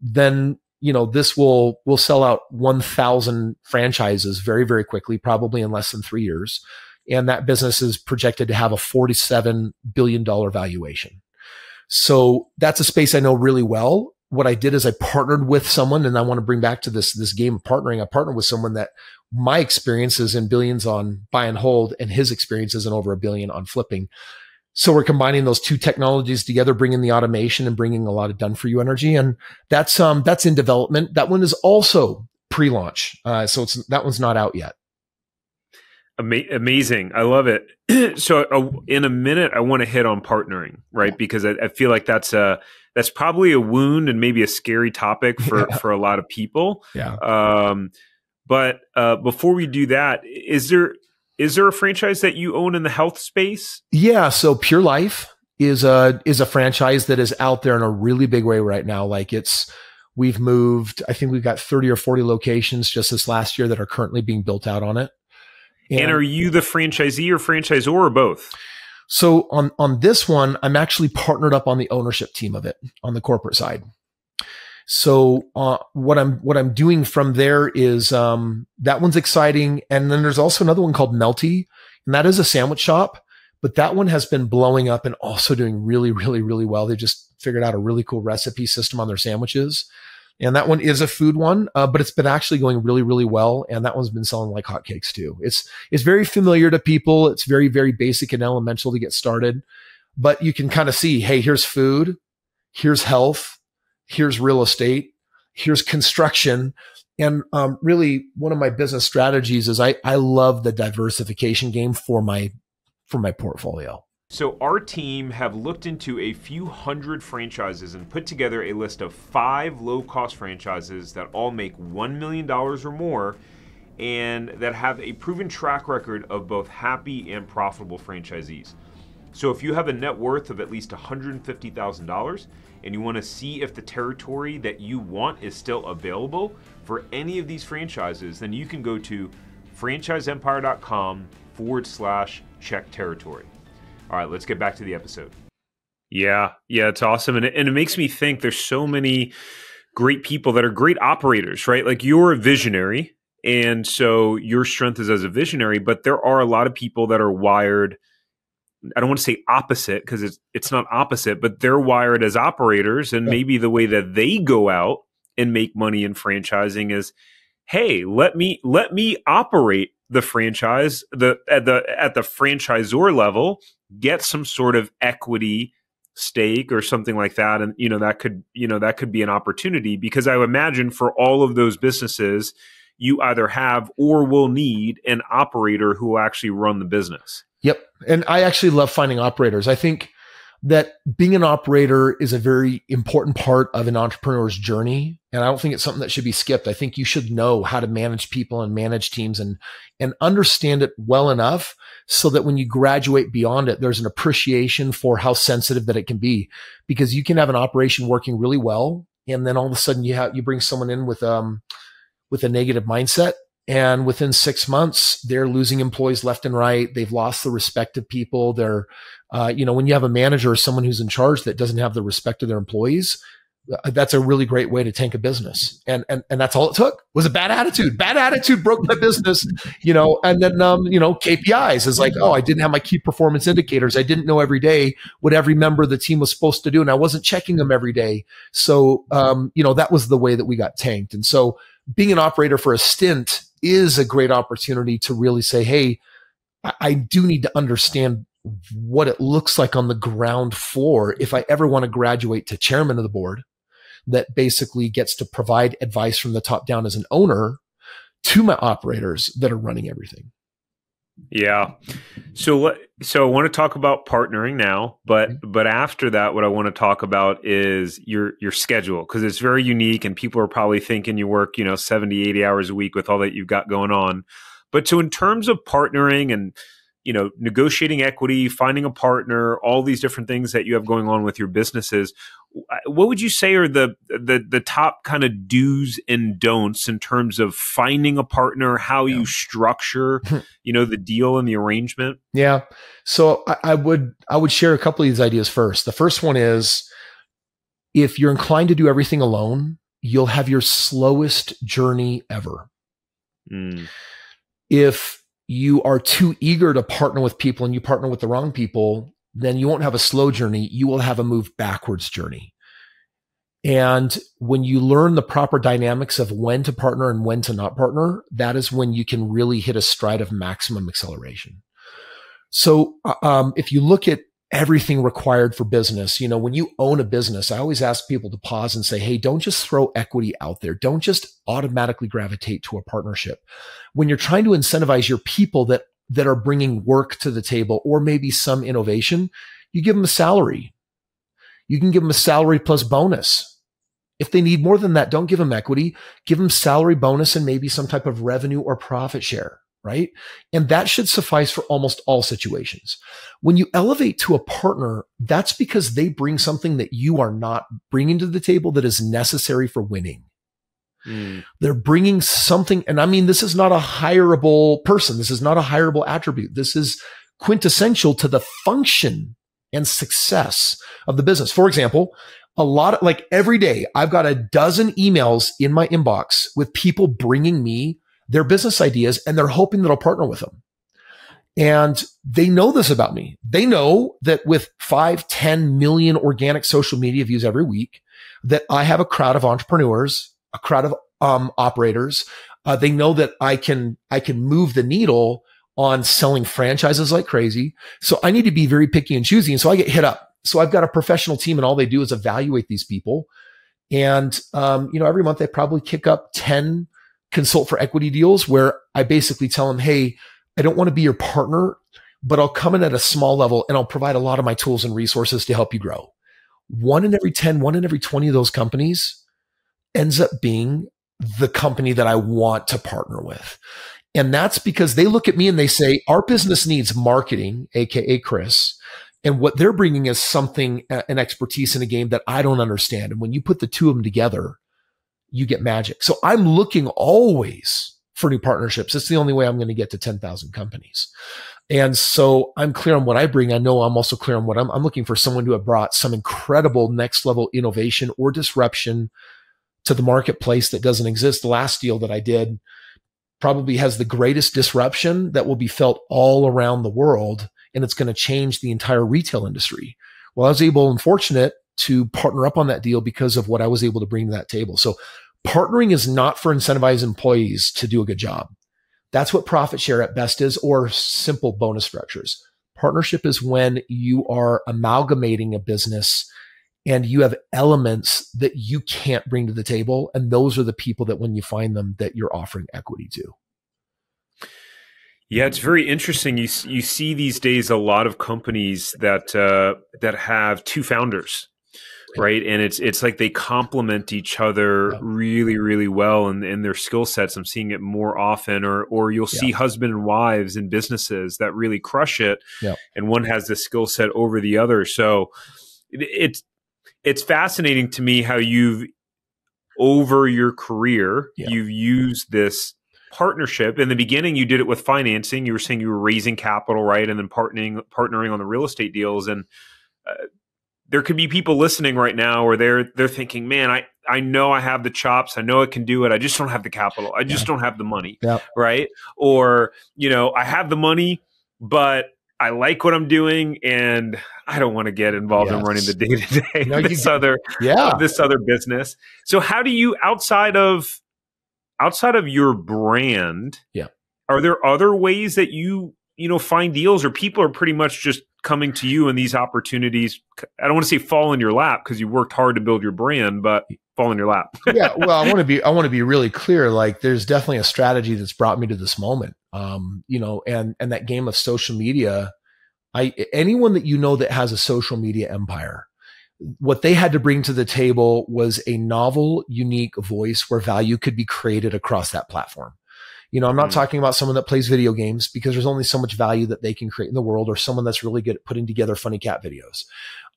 then you know this will will sell out 1000 franchises very very quickly probably in less than 3 years and that business is projected to have a 47 billion dollar valuation so that's a space I know really well. What I did is I partnered with someone and I want to bring back to this, this game of partnering. I partnered with someone that my experience is in billions on buy and hold and his experience is in over a billion on flipping. So we're combining those two technologies together, bringing the automation and bringing a lot of done for you energy. And that's, um, that's in development. That one is also pre-launch. Uh, so it's, that one's not out yet. Ama- amazing. I love it. (clears throat) so uh, in a minute, I want to hit on partnering, right? Because I, I, feel like that's a that's probably a wound and maybe a scary topic for (laughs) yeah. for a lot of people. Yeah. Um, but uh, before we do that, is there is there a franchise that you own in the health space? Yeah. So Pure Life is a is a franchise that is out there in a really big way right now. Like it's we've moved. I think we've got thirty or forty locations just this last year that are currently being built out on it. And, and are you the franchisee or franchisor or both? So on on this one, I'm actually partnered up on the ownership team of it on the corporate side. So uh, what I'm what I'm doing from there is um, that one's exciting, and then there's also another one called Melty, and that is a sandwich shop, but that one has been blowing up and also doing really really really well. They just figured out a really cool recipe system on their sandwiches, And that one is a food one, uh, but it's been actually going really, really well. And that one's been selling like hotcakes too. It's, it's very familiar to people. It's very, very basic and elemental to get started, but you can kind of see, Hey, here's food. Here's health. Here's real estate. Here's construction. And um, really, one of my business strategies is I, I love the diversification game for my for my portfolio. So, our team have looked into a few hundred franchises and put together a list of five low cost franchises that all make $1 million or more and that have a proven track record of both happy and profitable franchisees. So, if you have a net worth of at least $150,000 and you want to see if the territory that you want is still available for any of these franchises, then you can go to franchiseempire.com forward slash check territory. All right, let's get back to the episode. Yeah, yeah, it's awesome. And it, and it makes me think there's so many great people that are great operators, right? Like you're a visionary. And so your strength is as a visionary, but there are a lot of people that are wired. I don't want to say opposite because it's it's not opposite, but they're wired as operators, and maybe the way that they go out and make money in franchising is, hey, let me let me operate the franchise the at the at the franchisor level get some sort of equity stake or something like that. And you know that could you know that could be an opportunity because i imagine for all of those businesses you either have or will need an operator who will actually run the business. Yep. And i actually love finding operators. I think that being an operator is a very important part of an entrepreneur's journey. And I don't think it's something that should be skipped. I think you should know how to manage people and manage teams and, and understand it well enough so that when you graduate beyond it, there's an appreciation for how sensitive that it can be because you can have an operation working really well. And then all of a sudden you have, you bring someone in with, um, with a negative mindset and within six months, they're losing employees left and right. They've lost the respect of people. They're, uh, you know, when you have a manager or someone who's in charge that doesn't have the respect of their employees, uh, that's a really great way to tank a business. And, and, and that's all it took was a bad attitude. Bad attitude broke my business, you know, and then, um, you know, KPIs is like, oh, I didn't have my key performance indicators. I didn't know every day what every member of the team was supposed to do. And I wasn't checking them every day. So, um, you know, that was the way that we got tanked. And so being an operator for a stint is a great opportunity to really say, Hey, I, I do need to understand what it looks like on the ground floor if I ever want to graduate to chairman of the board that basically gets to provide advice from the top down as an owner to my operators that are running everything. Yeah. So so I want to talk about partnering now, but mm-hmm. but after that what I want to talk about is your your schedule because it's very unique and people are probably thinking you work, you know, 70, 80 hours a week with all that you've got going on. But so in terms of partnering and you know negotiating equity finding a partner all these different things that you have going on with your businesses. What would you say are the the the top kind of do's and don'ts in terms of finding a partner how yeah. you structure (laughs) you know the deal and the arrangement? Yeah. So I, I would i would share a couple of these ideas first. The first one is if you're inclined to do everything alone you'll have your slowest journey ever. Mm. if you are too eager to partner with people and you partner with the wrong people, then you won't have a slow journey. You will have a move backwards journey. And when you learn the proper dynamics of when to partner and when to not partner, that is when you can really hit a stride of maximum acceleration. So, uh, um, if you look at everything required for business. You know, when you own a business, I always ask people to pause and say, Hey, don't just throw equity out there. Don't just automatically gravitate to a partnership. When you're trying to incentivize your people that, that are bringing work to the table or maybe some innovation, you give them a salary. You can give them a salary plus bonus. If they need more than that, don't give them equity. Give them salary bonus and maybe some type of revenue or profit share right? And that should suffice for almost all situations. When you elevate to a partner, that's because they bring something that you are not bringing to the table that is necessary for winning. Mm. They're bringing something, and I mean, this is not a hireable person. This is not a hireable attribute. This is quintessential to the function and success of the business. For example, a lot of like every day, I've got a dozen emails in my inbox with people bringing me their business ideas and they're hoping that I'll partner with them. And they know this about me. They know that with five, 10 million organic social media views every week, that I have a crowd of entrepreneurs, a crowd of um, operators. Uh, they know that I can I can move the needle on selling franchises like crazy. So I need to be very picky and choosy. And so I get hit up. So I've got a professional team and all they do is evaluate these people. And, um, you know, every month they probably kick up 10 consult for equity deals where I basically tell them, Hey, I don't want to be your partner, but I'll come in at a small level and I'll provide a lot of my tools and resources to help you grow. One in every 10, one in every 20 of those companies ends up being the company that I want to partner with. And that's because they look at me and they say, our business needs marketing, AKA Kris. And what they're bringing is something, an expertise in a game that I don't understand. And when you put the two of them together, you get magic. So I'm looking always for new partnerships. It's the only way I'm going to get to 10,000 companies. And so I'm clear on what I bring. I know I'm also clear on what I'm, I'm looking for someone to have brought some incredible next level innovation or disruption to the marketplace that doesn't exist. The last deal that I did probably has the greatest disruption that will be felt all around the world. And it's going to change the entire retail industry. Well, I was able and fortunate to partner up on that deal because of what I was able to bring to that table. So partnering is not for incentivized employees to do a good job. That's what profit share at best is, or simple bonus structures. Partnership is when you are amalgamating a business and you have elements that you can't bring to the table. And those are the people that when you find them that you're offering equity to. Yeah, it's very interesting. You you see these days a lot of companies that uh, that have two founders, right? And it's it's like they complement each other yeah. really really well in, in their skill sets. I'm seeing it more often, or or you'll see yeah. husband and wives in businesses that really crush it, yeah. and one has the skill set over the other. So it, it's it's fascinating to me how you've over your career you've used this partnership. In the beginning, you did it with financing. You were saying you were raising capital, right, and then partnering partnering on the real estate deals. And uh, there could be people listening right now, where they're they're thinking, "Man, I I know I have the chops. I know I can do it. I just don't have the capital. I just yeah. don't have the money, right?" Or you know, I have the money, but I like what I'm doing, and I don't want to get involved yes. in running the day to day this other yeah this other business. So, how do you outside of outside of your brand, yeah, are there other ways that you you know find deals, or people are pretty much just coming to you and these opportunities? I don't want to say fall in your lap because you worked hard to build your brand, but fall in your lap. (laughs) yeah, well, I want to be I want to be really clear. Like, there's definitely a strategy that's brought me to this moment. Um, you know, and and that game of social media. I anyone that you know that has a social media empire, what they had to bring to the table was a novel, unique voice where value could be created across that platform. You know, I'm not mm. talking about someone that plays video games because there's only so much value that they can create in the world or someone that's really good at putting together funny cat videos.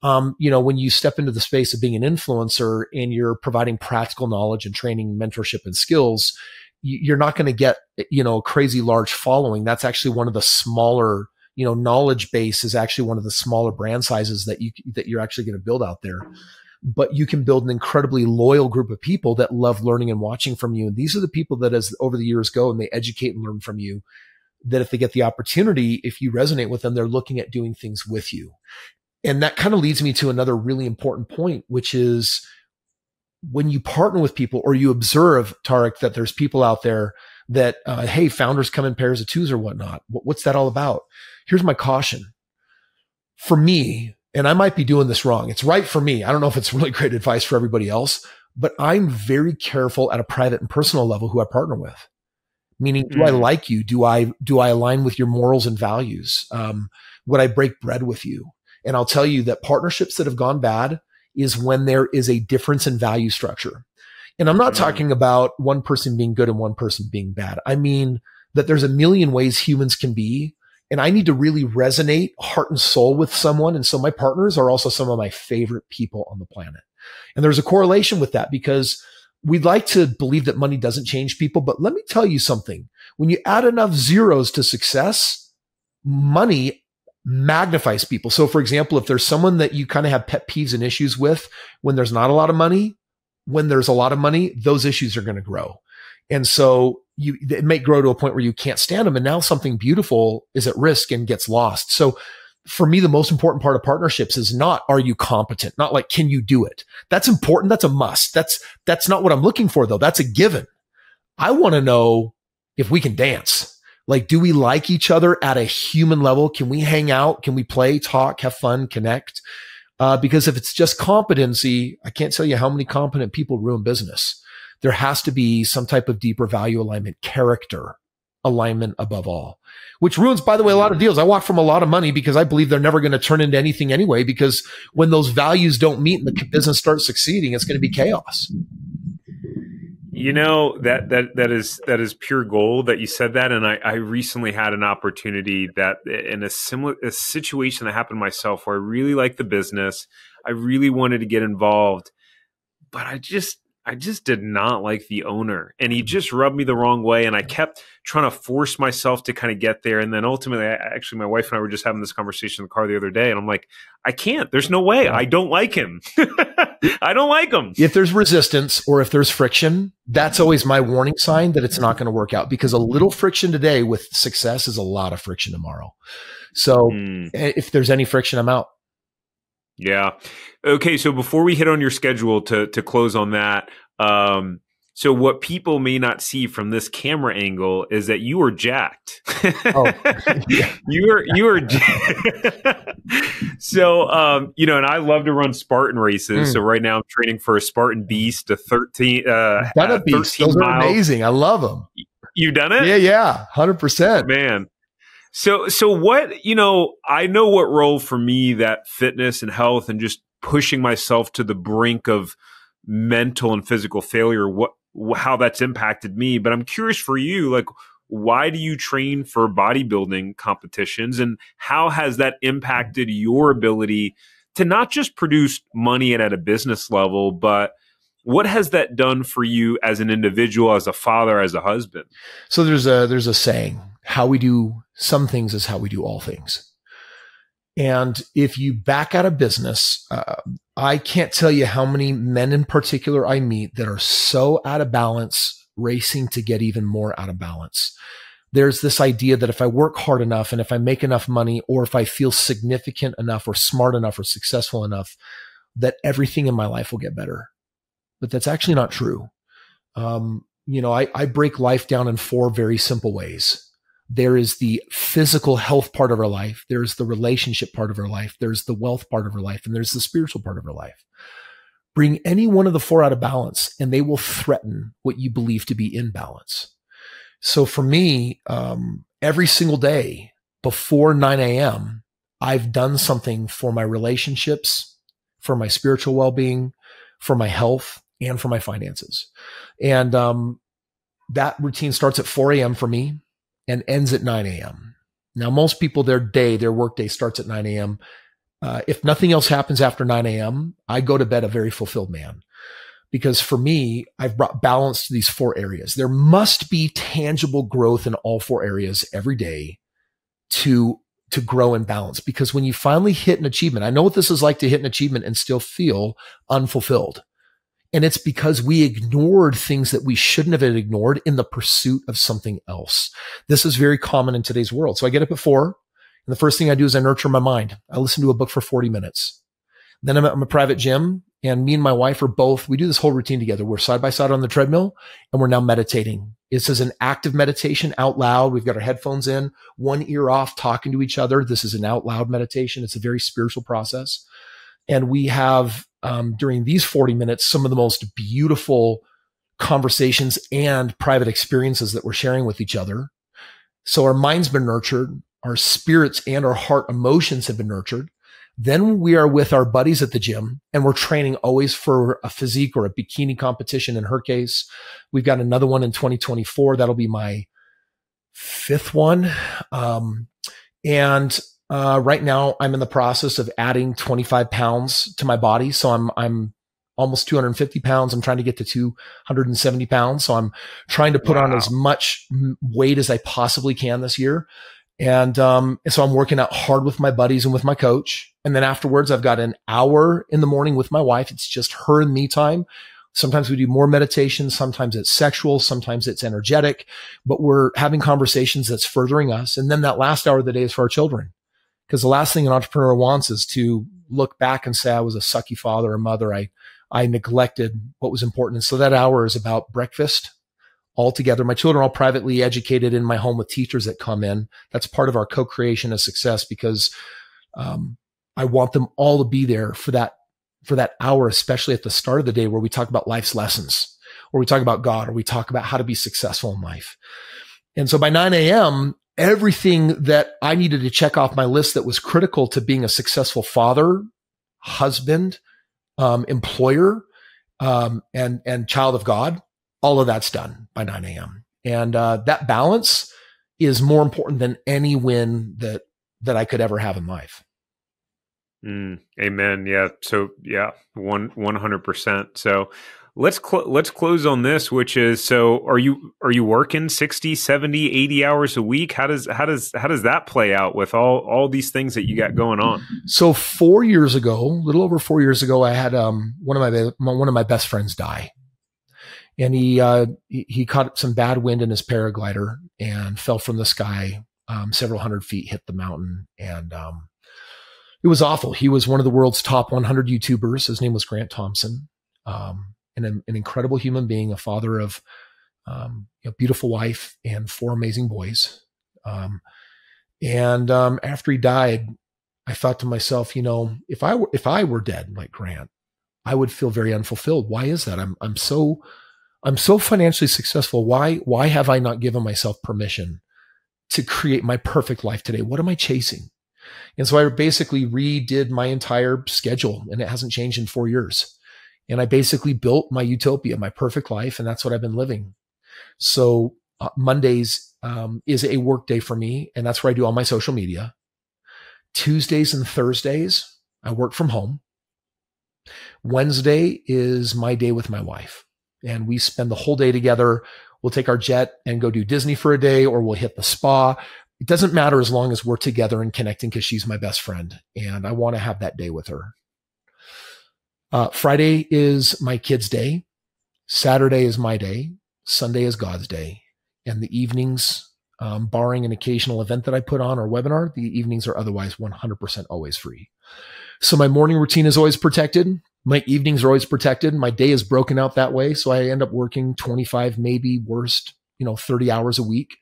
Um, you know, when you step into the space of being an influencer and you're providing practical knowledge and training, mentorship and skills, you're not going to get, you know, a crazy large following. That's actually one of the smaller you know, knowledge base is actually one of the smaller brand sizes that you, that you're actually going to build out there. But you can build an incredibly loyal group of people that love learning and watching from you. And these are the people that as over the years go and they educate and learn from you that if they get the opportunity, if you resonate with them, they're looking at doing things with you. And that kind of leads me to another really important point, which is when you partner with people or you observe, Tariq, that there's people out there that, uh, hey, founders come in pairs of twos or whatnot. What's that all about? Here's my caution. For me, and I might be doing this wrong. It's right for me. I don't know if it's really great advice for everybody else, but I'm very careful at a private and personal level who I partner with. Meaning, do mm. I like you? Do I do I align with your morals and values? Um, would I break bread with you? And I'll tell you that partnerships that have gone bad is when there is a difference in value structure. And I'm not mm. talking about one person being good and one person being bad. I mean that there's a million ways humans can be and I need to really resonate heart and soul with someone. And so my partners are also some of my favorite people on the planet. And there's a correlation with that because we'd like to believe that money doesn't change people. But let me tell you something. When you add enough zeros to success, money magnifies people. So for example, if there's someone that you kind of have pet peeves and issues with when there's not a lot of money, when there's a lot of money, those issues are going to grow. And so you, it may grow to a point where you can't stand them. And now something beautiful is at risk and gets lost. So for me, the most important part of partnerships is not, are you competent? Not like, can you do it? That's important. That's a must. That's, that's not what I'm looking for though. That's a given. I want to know if we can dance. Like, do we like each other at a human level? Can we hang out? Can we play, talk, have fun, connect? Uh, because if it's just competency, I can't tell you how many competent people ruin business. There has to be some type of deeper value alignment, character alignment above all, which ruins, by the way, a lot of deals. I walk from a lot of money because I believe they're never going to turn into anything anyway, because when those values don't meet and the business starts succeeding, it's going to be chaos. You know that that that is that is pure gold that you said that, and I, I recently had an opportunity that in a similar a situation that happened myself where I really liked the business, I really wanted to get involved, but I just I just did not like the owner and he just rubbed me the wrong way. And I kept trying to force myself to kind of get there. And then ultimately, I, actually, my wife and I were just having this conversation in the car the other day. And I'm like, I can't. There's no way. I don't like him. (laughs) I don't like him. If there's resistance or if there's friction, that's always my warning sign that it's not going to work out because a little friction today with success is a lot of friction tomorrow. So mm. if there's any friction, I'm out. Yeah. Okay. So before we hit on your schedule to to close on that, um, so what people may not see from this camera angle is that you are jacked. oh, (laughs) yeah. you are you are. (laughs) so um, you know, and I love to run Spartan races. Mm. So right now I'm training for a Spartan Beast, a thirteen. Uh, done a Beast. Those are amazing. I love them. You done it? Yeah, yeah, hundred percent, man. So, so what, you know, I know what role for me that fitness and health and just pushing myself to the brink of mental and physical failure, what, how that's impacted me. But I'm curious for you, like, why do you train for bodybuilding competitions and how has that impacted your ability to not just produce money and at a business level, but what has that done for you as an individual, as a father, as a husband? So there's a there's a saying, how we do some things is how we do all things. And if you back out of business, uh, I can't tell you how many men in particular I meet that are so out of balance, racing to get even more out of balance. There's this idea that if I work hard enough and if I make enough money or if I feel significant enough or smart enough or successful enough, that everything in my life will get better. But that's actually not true. Um, you know, I, I break life down in four very simple ways. There is the physical health part of our life. There's the relationship part of our life. There's the wealth part of our life. And there's the spiritual part of our life. Bring any one of the four out of balance and they will threaten what you believe to be in balance. So for me, um, every single day before 9 a.m., I've done something for my relationships, for my spiritual well-being, for my health, and for my finances. And um, that routine starts at 4 a.m. for me and ends at 9 a.m. Now, most people, their day, their workday starts at 9 a.m. Uh, if nothing else happens after 9 a.m., I go to bed a very fulfilled man. Because for me, I've brought balance to these four areas. There must be tangible growth in all four areas every day to, to grow in balance. Because when you finally hit an achievement, I know what this is like to hit an achievement and still feel unfulfilled. And it's because we ignored things that we shouldn't have ignored in the pursuit of something else. This is very common in today's world. So I get up at four and the first thing I do is I nurture my mind. I listen to a book for 40 minutes. Then I'm at my private gym and me and my wife are both, we do this whole routine together. We're side by side on the treadmill and we're now meditating. This is an active meditation out loud. We've got our headphones in, one ear off, talking to each other. This is an out loud meditation. It's a very spiritual process. And we have um, during these 40 minutes some of the most beautiful conversations and private experiences that we're sharing with each other. So our mind's been nurtured, our spirits and our heart emotions have been nurtured. Then we are with our buddies at the gym and we're training always for a physique or a bikini competition in her case. We've got another one in 2024. That'll be my fifth one. Um, and uh, right now, I'm in the process of adding 25 pounds to my body. So I'm, I'm almost 250 pounds. I'm trying to get to 270 pounds. So I'm trying to put wow. on as much weight as I possibly can this year. And, um, and so I'm working out hard with my buddies and with my coach. And then afterwards, I've got an hour in the morning with my wife. It's just her and me time. Sometimes we do more meditation. Sometimes it's sexual. Sometimes it's energetic, but we're having conversations that's furthering us. And then that last hour of the day is for our children Because the last thing an entrepreneur wants is to look back and say, I was a sucky father or mother. I, I neglected what was important. And so that hour is about breakfast all together. My children are all privately educated in my home with teachers that come in. That's part of our co-creation of success because, um, I want them all to be there for that, for that hour, especially at the start of the day where we talk about life's lessons or we talk about God or we talk about how to be successful in life. And so by 9 a.m., everything that I needed to check off my list that was critical to being a successful father, husband, um, employer, um, and, and child of God, all of that's done by 9 a.m. And, uh, that balance is more important than any win that, that I could ever have in life. Mm, amen. Yeah. So yeah, one, 100%. So, let's cl- let's close on this which is so are you are you working 60 70 80 hours a week how does how does how does that play out with all all these things that you got going on so 4 years ago a little over 4 years ago I had um one of my one of my best friends die and he uh he, he caught some bad wind in his paraglider and fell from the sky um, several hundred feet hit the mountain and um it was awful. He was one of the world's top 100 YouTubers. His name was Grant Thompson. Um, and an, an incredible human being, a father of um, a beautiful wife and four amazing boys. Um, and um, after he died, I thought to myself, you know, if I were if I were dead like Grant, I would feel very unfulfilled. Why is that? I'm I'm so I'm so financially successful. Why why have I not given myself permission to create my perfect life today? What am I chasing? And so I basically redid my entire schedule, and it hasn't changed in four years. And I basically built my utopia, my perfect life. And that's what I've been living. So uh, Mondays um, is a work day for me. And that's where I do all my social media. Tuesdays and Thursdays, I work from home. Wednesday is my day with my wife. And we spend the whole day together. We'll take our jet and go do Disney for a day, or we'll hit the spa. It doesn't matter as long as we're together and connecting because she's my best friend. And I want to have that day with her. Uh, Friday is my kids' day. Saturday is my day. Sunday is God's day. And the evenings, um, barring an occasional event that I put on or webinar, the evenings are otherwise 100% always free. So my morning routine is always protected. My evenings are always protected. My day is broken out that way. So I end up working 25, maybe worst, you know, 30 hours a week.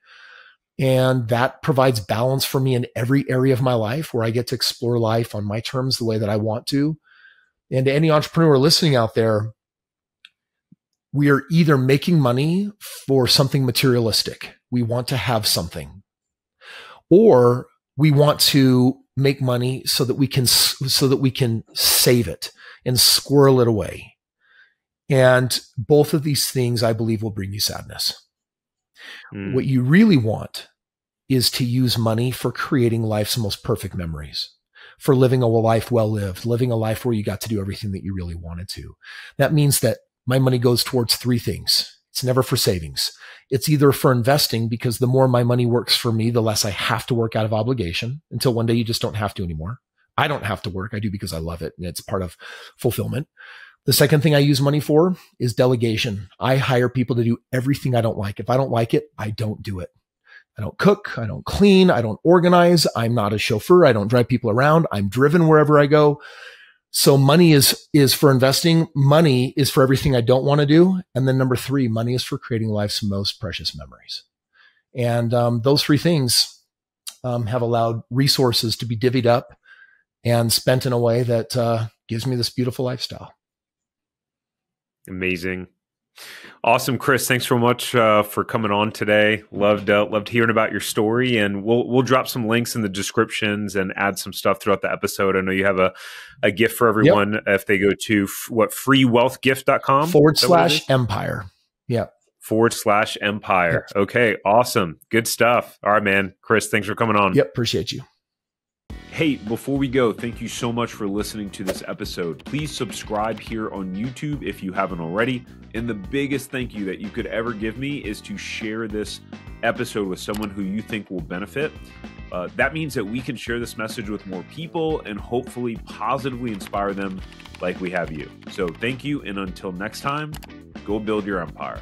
And that provides balance for me in every area of my life where I get to explore life on my terms the way that I want to and to any entrepreneur listening out there, we are either making money for something materialistic. We want to have something or we want to make money so that we can, so that we can save it and squirrel it away. And both of these things, I believe, will bring you sadness. Mm. What you really want is to use money for creating life's most perfect memories for living a life well lived, living a life where you got to do everything that you really wanted to. That means that my money goes towards three things. It's never for savings. It's either for investing because the more my money works for me, the less I have to work out of obligation until one day you just don't have to anymore. I don't have to work. I do because I love it and it's part of fulfillment. The second thing I use money for is delegation. I hire people to do everything I don't like. If I don't like it, I don't do it. I don't cook. I don't clean. I don't organize. I'm not a chauffeur. I don't drive people around. I'm driven wherever I go. So money is, is for investing. Money is for everything I don't want to do. And then number three, money is for creating life's most precious memories. And, um, those three things, um, have allowed resources to be divvied up and spent in a way that, uh, gives me this beautiful lifestyle. Amazing. Awesome, Kris. Thanks so much uh, for coming on today. Loved uh, loved hearing about your story, and we'll we'll drop some links in the descriptions and add some stuff throughout the episode. I know you have a, a gift for everyone yep. if they go to f- what freewealthgift.com forward slash empire. Yep. Forward slash empire. Yep. Okay, awesome. Good stuff. All right, man. Kris, thanks for coming on. Yep, appreciate you. Hey, before we go, thank you so much for listening to this episode. Please subscribe here on YouTube if you haven't already. And the biggest thank you that you could ever give me is to share this episode with someone who you think will benefit. Uh, that means that we can share this message with more people and hopefully positively inspire them like we have you. So thank you. And until next time, go build your empire.